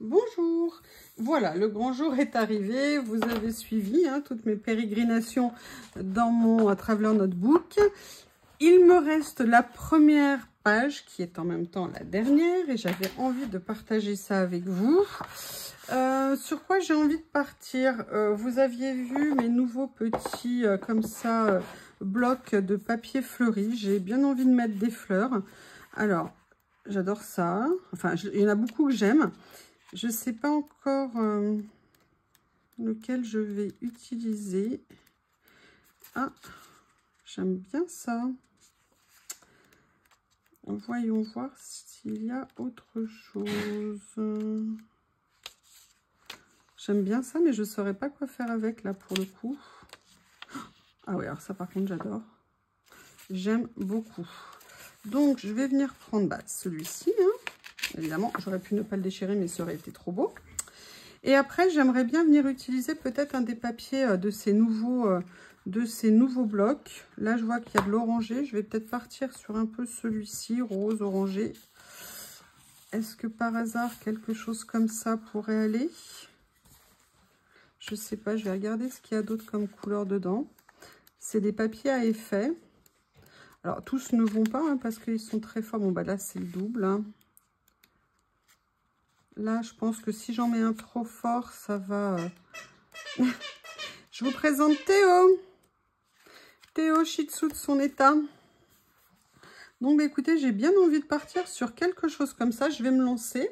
Bonjour Voilà, le grand jour est arrivé. Vous avez suivi hein, toutes mes pérégrinations dans mon Traveler Notebook. Il me reste la première page qui est en même temps la dernière et j'avais envie de partager ça avec vous. Euh, sur quoi j'ai envie de partir? Euh, Vous aviez vu mes nouveaux petits, euh, comme ça, blocs de papier fleuri. J'ai bien envie de mettre des fleurs. Alors, j'adore ça. Enfin, il y en a beaucoup que j'aime. Je ne sais pas encore euh, lequel je vais utiliser. Ah, j'aime bien ça. Voyons voir s'il y a autre chose. J'aime bien ça, mais je ne saurais pas quoi faire avec, là, pour le coup. Ah oui, alors ça, par contre, j'adore. J'aime beaucoup. Donc, je vais venir prendre bah, celui-ci. Hein. Évidemment, j'aurais pu ne pas le déchirer, mais ça aurait été trop beau. Et après, j'aimerais bien venir utiliser peut-être un des papiers euh, de ces nouveaux, euh, de ces nouveaux blocs. Là, je vois qu'il y a de l'orangé. Je vais peut-être partir sur un peu celui-ci, rose, orangé. Est-ce que par hasard, quelque chose comme ça pourrait aller? Je ne sais pas, je vais regarder ce qu'il y a d'autre comme couleur dedans. C'est des papiers à effet. Alors, tous ne vont pas hein, parce qu'ils sont très forts. Bon, bah là, c'est le double. Hein. Là, je pense que si j'en mets un trop fort, ça va... Euh, je vous présente Théo. Théo Shih Tzu de son état. Donc, bah, écoutez, j'ai bien envie de partir sur quelque chose comme ça. Je vais me lancer.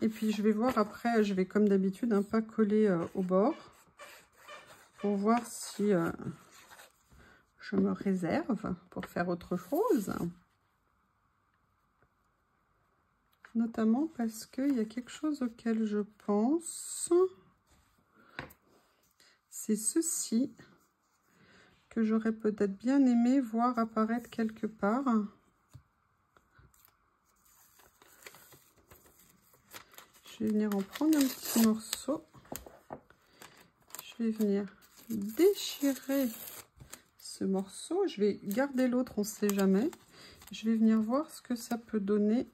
Et puis, je vais voir après. Je vais, comme d'habitude, un pas coller euh, au bord. Pour voir si euh, je me réserve pour faire autre chose. Notamment parce qu'il y a quelque chose auquel je pense. C'est ceci que j'aurais peut-être bien aimé voir apparaître quelque part. Je vais venir en prendre un petit morceau. Je vais venir déchirer ce morceau. Je vais garder l'autre, on ne sait jamais. Je vais venir voir ce que ça peut donner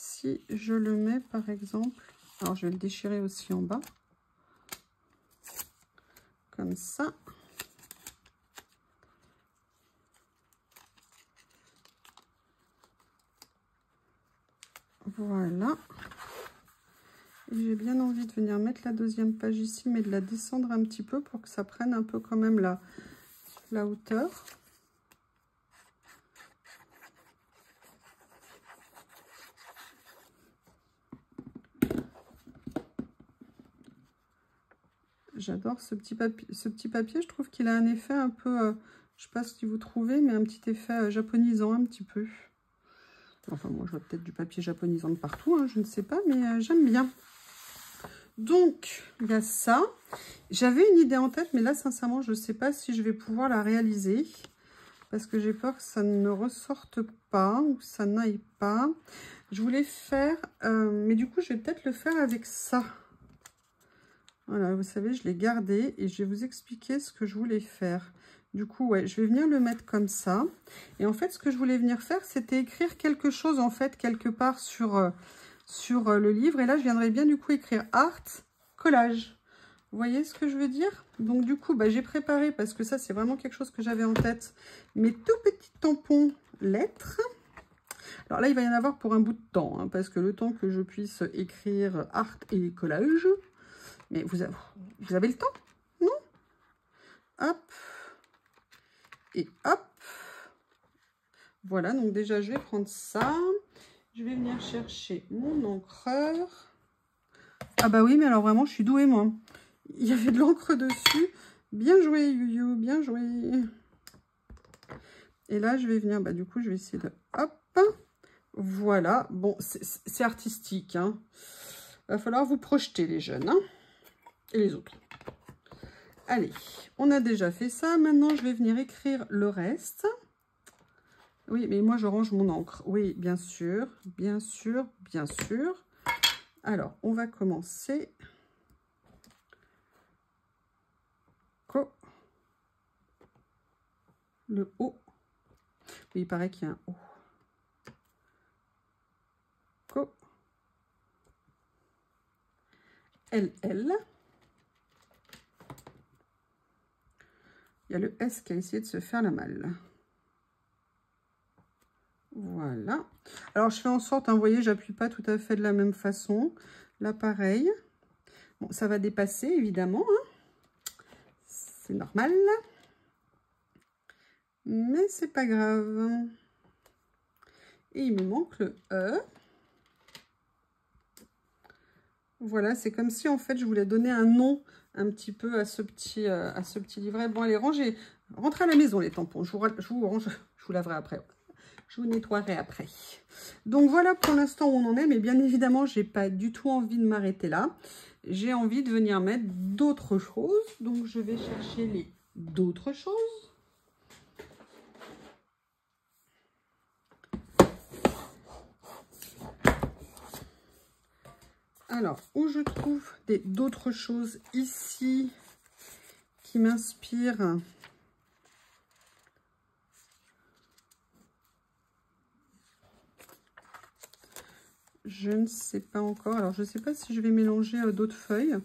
si je le mets par exemple, alors je vais le déchirer aussi en bas, comme ça. Voilà. J'ai bien envie de venir mettre la deuxième page ici, mais de la descendre un petit peu pour que ça prenne un peu quand même la, la hauteur. J'adore ce petit papier. Je trouve qu'il a un effet un peu, euh, je sais pas si vous trouvez, mais un petit effet euh, japonisant un petit peu. Enfin, moi, je vois peut-être du papier japonisant de partout, hein, je ne sais pas, mais euh, j'aime bien. Donc, il y a ça. J'avais une idée en tête, mais là, sincèrement, je ne sais pas si je vais pouvoir la réaliser. Parce que j'ai peur que ça ne ressorte pas ou que ça n'aille pas. Je voulais faire, mais du coup, je vais peut-être le faire avec ça. Vous savez, je l'ai gardé et je vais vous expliquer ce que je voulais faire. Du coup, ouais, je vais venir le mettre comme ça. Et en fait, ce que je voulais venir faire, c'était écrire quelque chose, en fait, quelque part sur, euh, sur euh, le livre. Et là, je viendrais bien, du coup, écrire Art Collage. Vous voyez ce que je veux dire? Donc, du coup, bah, j'ai préparé, parce que ça, c'est vraiment quelque chose que j'avais en tête, mes tout petits tampons lettres. Alors là, il va y en avoir pour un bout de temps, hein, parce que le temps que je puisse écrire Art et Collage, mais vous avez, le temps Non? Hop. Et hop. Voilà, donc déjà, je vais prendre ça. Je vais venir chercher mon encreur. Ah bah oui, mais alors vraiment, je suis douée, moi. Il y avait de l'encre dessus. Bien joué, Yuyu, bien joué. Et là, je vais venir, bah du coup, je vais essayer de... Hop Voilà. Bon, c'est artistique, hein. Va falloir vous projeter, les jeunes, hein les autres. Allez, on a déjà fait ça. Maintenant, je vais venir écrire le reste. Oui, mais moi, je range mon encre. Oui, bien sûr, bien sûr, bien sûr. Alors, on va commencer. Co. Le haut. Oui, il paraît qu'il y a un haut. Co. LL. Il y a le S qui a essayé de se faire la malle. Voilà. Alors, je fais en sorte, hein, vous voyez, j'appuie pas tout à fait de la même façon. Là, pareil. Bon, ça va dépasser, évidemment. Hein. C'est normal. Mais c'est pas grave. Et il me manque le E. Voilà, c'est comme si, en fait, je voulais donner un nom petit peu à ce petit, euh, à ce petit livret. Bon, allez, rangez. Rentrez à la maison, les tampons. Je vous, je vous, range, je vous laverai après. Je vous nettoierai après. Donc, voilà pour l'instant où on en est. Mais bien évidemment, j'ai pas du tout envie de m'arrêter là. J'ai envie de venir mettre d'autres choses. Donc, je vais chercher les d'autres choses. Alors, où je trouve d'autres choses ici qui m'inspirent Je ne sais pas encore. Alors, je ne sais pas si je vais mélanger euh, d'autres feuilles.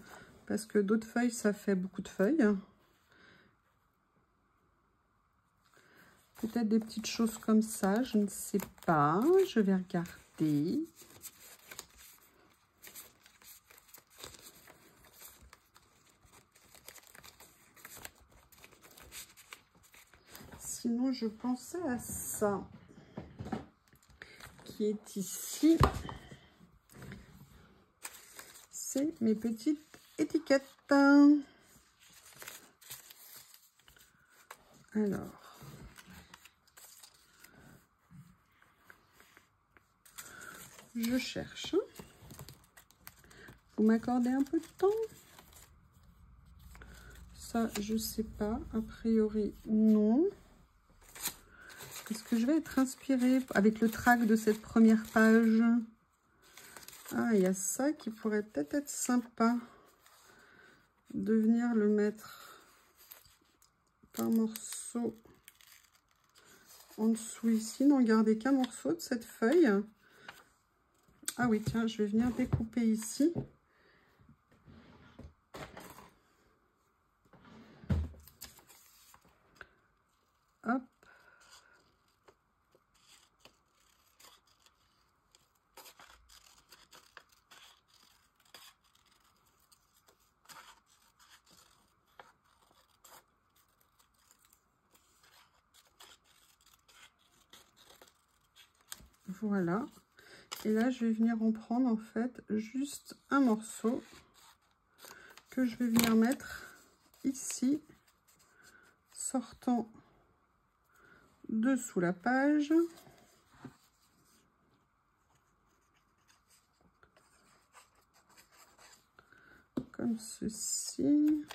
Parce que d'autres feuilles, ça fait beaucoup de feuilles. Peut-être des petites choses comme ça. Je ne sais pas. Je vais regarder. Sinon je pensais à ça qui est ici. C'est mes petites étiquettes. Alors, je cherche. Vous m'accordez un peu de temps? Ça, je sais pas. A priori, non. Est-ce que je vais être inspirée avec le trac de cette première page Ah, il y a ça qui pourrait peut-être être sympa de venir le mettre par morceau en dessous ici. N'en garder qu'un morceau de cette feuille. Ah oui, tiens, je vais venir découper ici. Hop. Voilà. Et là, je vais venir en prendre en fait juste un morceau que je vais venir mettre ici, sortant dessous la page. Comme ceci.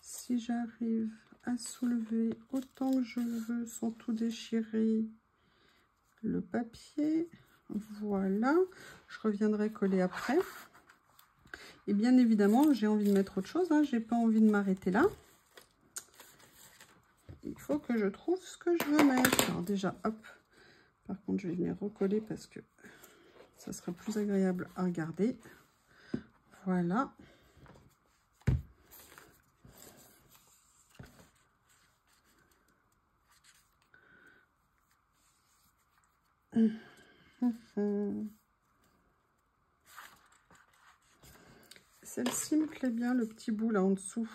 Si j'arrive à soulever autant que je veux sans tout déchirer, le papier. Voilà. Je reviendrai coller après. Et bien évidemment, j'ai envie de mettre autre chose. Hein. J'ai pas envie de m'arrêter là. Il faut que je trouve ce que je veux mettre. Alors déjà, hop. Par contre, je vais venir recoller parce que ça sera plus agréable à regarder. Voilà. Celle-ci me plaît bien, le petit bout là en dessous.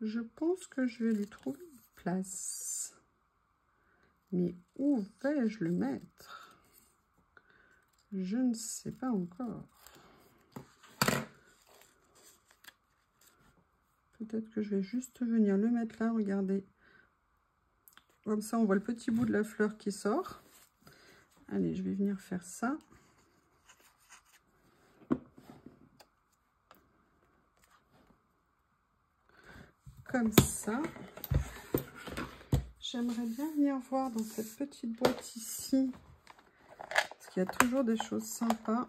Je pense que je vais lui trouver une place. Mais où vais-je le mettre? Je ne sais pas encore. Peut-être que je vais juste venir le mettre là, regardez. Comme ça, on voit le petit bout de la fleur qui sort. Allez, je vais venir faire ça. Comme ça. J'aimerais bien venir voir dans cette petite boîte ici. Parce qu'il y a toujours des choses sympas.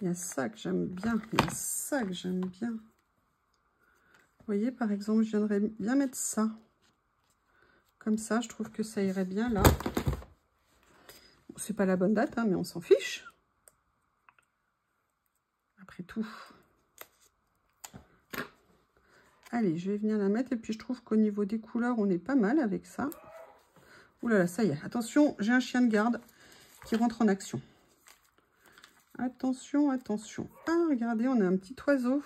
Il y a ça que j'aime bien. Il y a ça que j'aime bien. Vous voyez, par exemple, je viendrais bien mettre ça. Comme ça, je trouve que ça irait bien là. c'est pas la bonne date, hein, mais on s'en fiche. Après tout. Allez, je vais venir la mettre. Et puis, je trouve qu'au niveau des couleurs, on est pas mal avec ça. Ouh là là, ça y est. Attention, j'ai un chien de garde qui rentre en action. Attention, attention. Ah, regardez, on a un petit oiseau.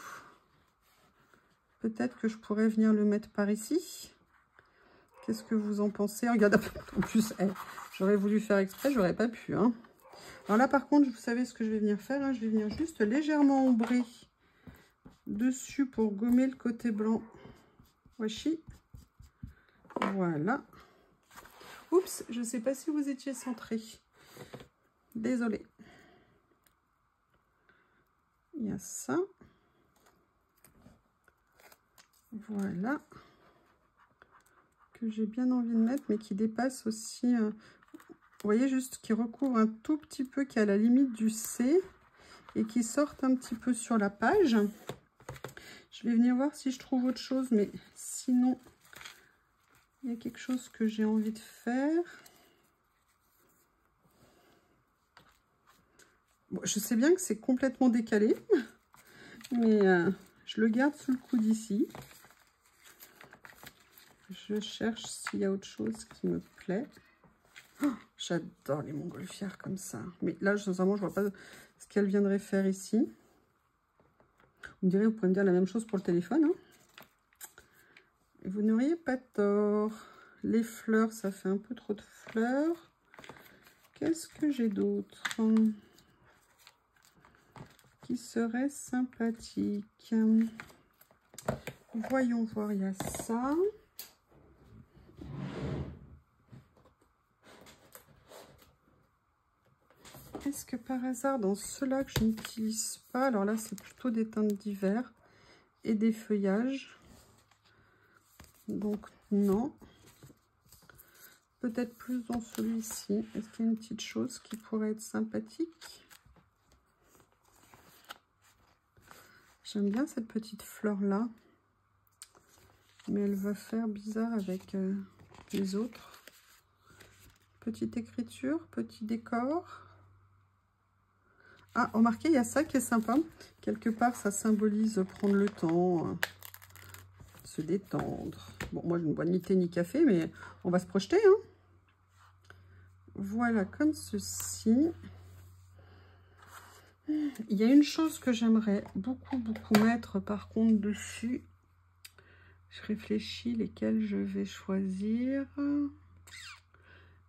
Peut-être que je pourrais venir le mettre par ici. Qu'est-ce que vous en pensez Regardez, en plus, eh, j'aurais voulu faire exprès, j'aurais pas pu. Hein. Alors là, par contre, vous savez ce que je vais venir faire hein. Je vais venir juste légèrement ombrer dessus pour gommer le côté blanc. Voici. Voilà. Oups, je ne sais pas si vous étiez centré. Désolée. Il y a ça. Voilà. Que j'ai bien envie de mettre, mais qui dépasse aussi... Euh, vous voyez, juste qui recouvre un tout petit peu, qui est à la limite du C. Et qui sortent un petit peu sur la page. Je vais venir voir si je trouve autre chose, mais sinon, il y a quelque chose que j'ai envie de faire. je sais bien que c'est complètement décalé, mais euh, je le garde sous le coude ici. Je cherche s'il y a autre chose qui me plaît. Oh, j'adore les montgolfières comme ça. Mais là, sincèrement, je vois pas ce qu'elle viendrait faire ici. Vous me direz, vous pouvez me dire la même chose pour le téléphone. Hein. Vous n'auriez pas tort. Les fleurs, ça fait un peu trop de fleurs. Qu'est-ce que j'ai d'autre? Qui serait sympathique? Voyons voir, il y a ça. Est-ce par hasard, dans ceux-là que je n'utilise pas, alors là, c'est plutôt des teintes d'hiver et des feuillages. Donc, non. Peut-être plus dans celui-ci. Est-ce qu'il y a une petite chose qui pourrait être sympathique? J'aime bien cette petite fleur-là. Mais elle va faire bizarre avec euh, les autres. Petite écriture, petit décor. Ah, remarquez, il y a ça qui est sympa. Quelque part, ça symbolise prendre le temps, euh, se détendre. Bon, moi, je ne bois ni thé ni café, mais on va se projeter. Hein. Voilà, comme ceci. Il y a une chose que j'aimerais beaucoup, beaucoup mettre, par contre, dessus. Je réfléchis lesquels je vais choisir.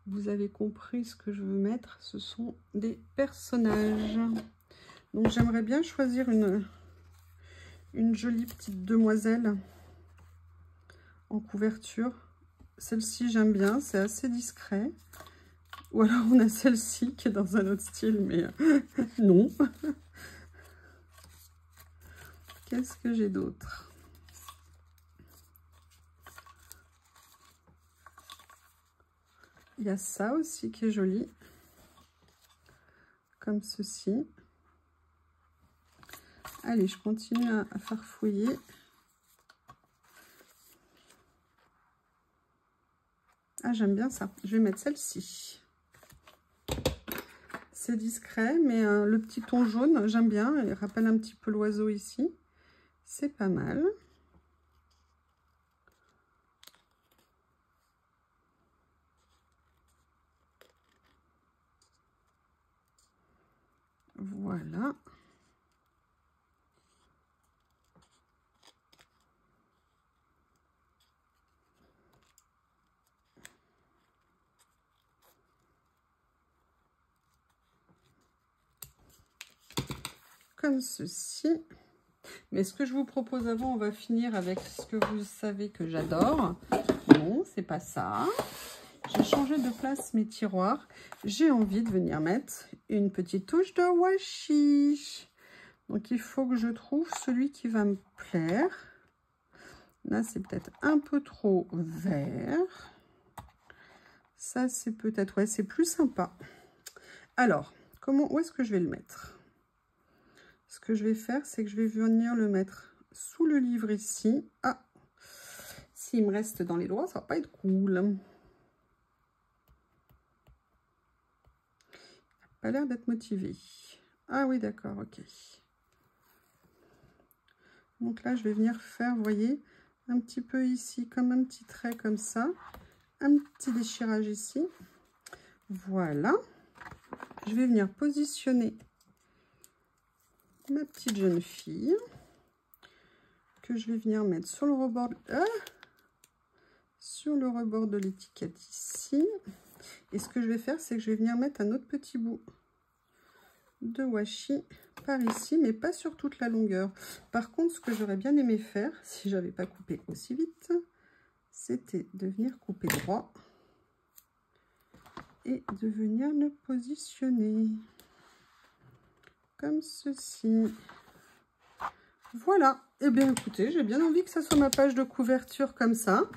Vous avez compris ce que je veux mettre. Ce sont des personnages. Donc, j'aimerais bien choisir une, une jolie petite demoiselle en couverture. Celle-ci, j'aime bien. C'est assez discret. Ou alors, on a celle-ci qui est dans un autre style, mais euh, non. Qu'est-ce que j'ai d'autre? Il y a ça aussi qui est joli. Comme ceci. Allez, je continue à, farfouiller. Ah, j'aime bien ça. Je vais mettre celle-ci. C'est discret, mais euh, le petit ton jaune, j'aime bien. Il rappelle un petit peu l'oiseau ici. C'est pas mal. Voilà. Comme ceci. Mais ce que je vous propose avant, on va finir avec ce que vous savez que j'adore. Non, c'est pas ça. J'ai changé de place mes tiroirs. J'ai envie de venir mettre une petite touche de washi. Donc, il faut que je trouve celui qui va me plaire. Là, c'est peut-être un peu trop vert. Ça, c'est peut-être... Ouais, c'est plus sympa. Alors, comment, où est-ce que je vais le mettre? Ce que je vais faire, c'est que je vais venir le mettre sous le livre ici. Ah S'il me reste dans les doigts, ça va pas être cool. Pas l'air d'être motivé. Ah oui, d'accord, ok. Donc là, je vais venir faire, vous voyez, un petit peu ici, comme un petit trait comme ça. Un petit déchirage ici. Voilà. Je vais venir positionner ma petite jeune fille que je vais venir mettre sur le rebord, ah, sur le rebord de l'étiquette ici. Et ce que je vais faire, c'est que je vais venir mettre un autre petit bout de washi par ici, mais pas sur toute la longueur. Par contre, ce que j'aurais bien aimé faire, si j'avais pas coupé aussi vite, c'était de venir couper droit et de venir le positionner comme ceci. Voilà. eh bien, écoutez, j'ai bien envie que ça soit ma page de couverture comme ça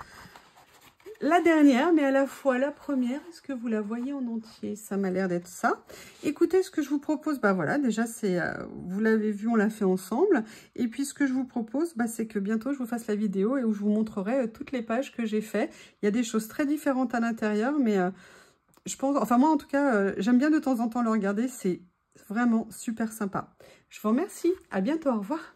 la dernière, mais à la fois la première. Est-ce que vous la voyez en entier? Ça m'a l'air d'être ça. Écoutez, ce que je vous propose, bah voilà, déjà, c'est, euh, vous l'avez vu, on l'a fait ensemble. Et puis, ce que je vous propose, bah, c'est que bientôt, je vous fasse la vidéo et où je vous montrerai euh, toutes les pages que j'ai fait. Il y a des choses très différentes à l'intérieur, mais euh, je pense, enfin moi, en tout cas, j'aime bien de temps en temps le regarder. C'est vraiment super sympa. Je vous remercie. À bientôt. Au revoir.